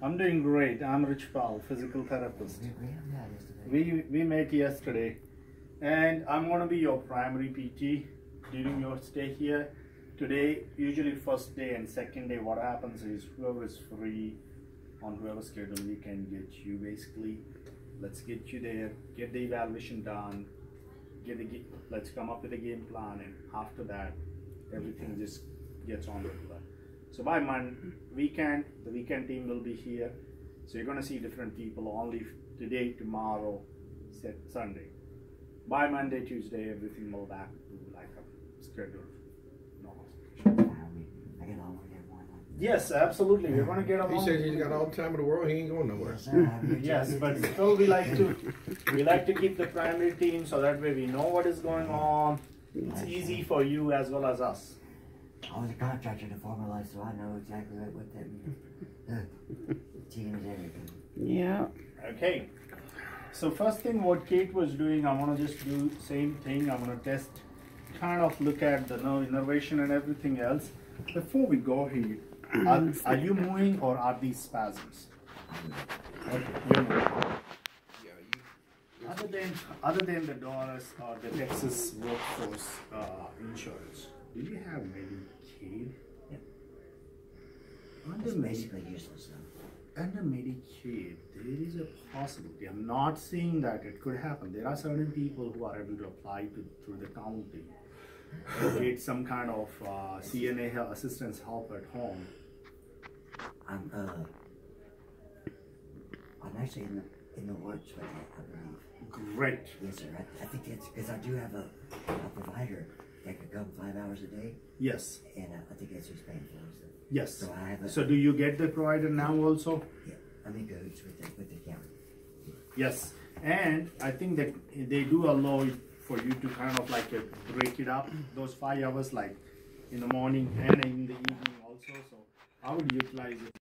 I'm doing great. I'm Rich Paul, physical therapist. We, we met yesterday, and I'm gonna be your primary PT during your stay here. Today, usually first day and second day, what happens is whoever is free on whoever schedule, we can get you basically. Let's get you there, get the evaluation done, get the let's come up with a game plan, and after that, everything just gets on that. So by Mon weekend, the weekend team will be here. So you're gonna see different people only today, tomorrow, Sat- Sunday. By Monday, Tuesday, everything will back to like a scheduled normal. I get along with everyone. Yes, absolutely. We're gonna get He says he's got all the time in the world. He ain't going nowhere. Yes, sir. I mean, Yes, but still we like to we like to keep the primary team so that way we know what is going on. It's easy for you as well as us. I was a contractor in a former life, so I know exactly what, what that means. Team is everything. Yeah. Okay. So first thing what Kate was doing, I wanna just do same thing. I'm gonna test, kind of look at the nerve innervation and everything else. Before we go here, are, are you moving or are these spasms? Okay, you're moving. Other than other than the dollars or the Texas Workforce uh, Insurance, do you have Medicaid? Yep. Under It's Medicaid. useless though. Under Medicaid, there is a possibility. I'm not saying that it could happen. There are certain people who are able to apply to through the county, and get some kind of uh, CNA help, assistance help at home. I'm uh I'm actually in the in the works with that, I believe. Great. Yes, sir. I, I think it's because I do have a, a provider come five hours a day, Yes. and uh, I think that's who's paying for it. So, Yes. so I have a So do you get the provider now also? yeah, I'm in cahoots with the with the county. Yes. And I think that they do allow for you to kind of like uh, break it up those five hours like in the morning and in the evening also. So I would utilize it